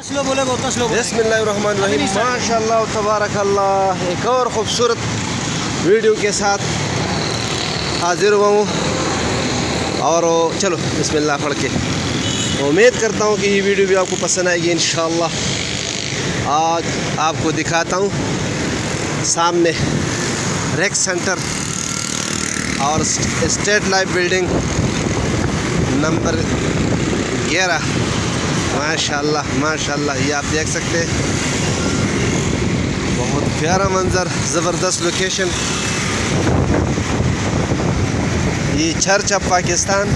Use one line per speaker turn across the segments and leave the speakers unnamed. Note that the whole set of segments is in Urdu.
بسم اللہ الرحمن الرحیم۔ ماشاء اللہ۔ تبارک اللہ ایک اور خوبصورت ویڈیو کے ساتھ حاضر ہوا ہوں۔ اور چلو بسم اللہ پڑھ کے۔ امید کرتا ہوں کہ یہ ویڈیو بھی آپ کو پسند آئے گی انشاءاللہ۔ آج آپ کو دکھاتا ہوں سامنے ریک سینٹر اور اسٹیٹ لائف بلڈنگ نمبر گیارہ۔ ماشاء اللہ ماشاء اللہ یہ آپ دیکھ سکتے بہت پیارا منظر، زبردست لوکیشن یہ چرچ آف پاکستان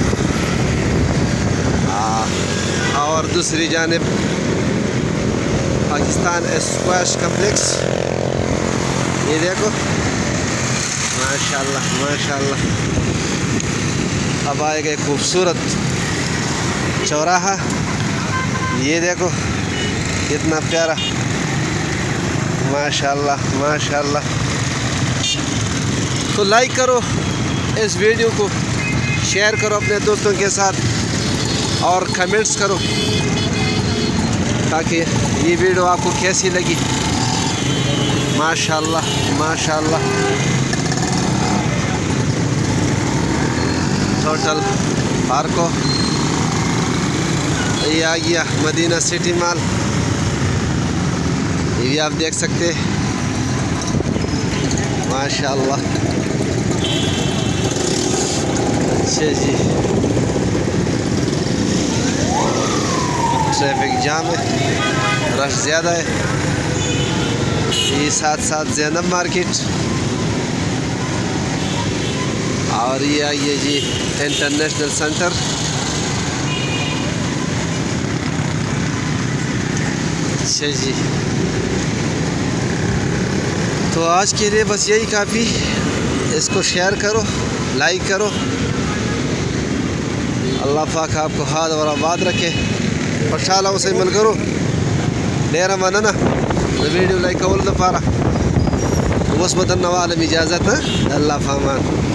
اور دوسری جانب پاکستان اسکواش کمپلیکس یہ دیکھو۔ ماشاء اللہ ماشاء اللہ اب آئے گئے خوبصورت چوراہا۔ یہ دیکھو، کتنا پیارا۔ ماشاء اللہ ماشاء اللہ تو لائک کرو اس ویڈیو کو شیئر کرو اپنے دوستوں کے ساتھ اور کمنٹس کرو تاکہ یہ ویڈیو آپ کو کیسی لگی۔ ماشاء اللہ ماشاء اللہ ٹوٹل پارکو۔ یہ آ گیا مدینہ سٹی مال۔ یہ بھی آپ دیکھ سکتے ماشاء اللہ اچھا جی۔ ٹریفک جام ہے۔ رش زیادہ ہے۔ یہ ساتھ ساتھ زینب مارکیٹ۔ اور یہ آئیے جی انٹرنیشنل سینٹر۔ اچھا جی۔ تو آج کے لیے بس یہی کافی۔ اس کو شیئر کرو لائک کرو۔ اللہ پاک آپ کو ہاتھ اور آباد رکھے۔ خوشحال سے مل کرو۔ ڈیرا مننا ویڈیو لائک اول دفارہ اس بدن عالم اجازت اللہ فامان